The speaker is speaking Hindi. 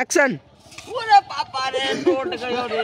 एक्शन पूरा पापा रे टूट गयो रे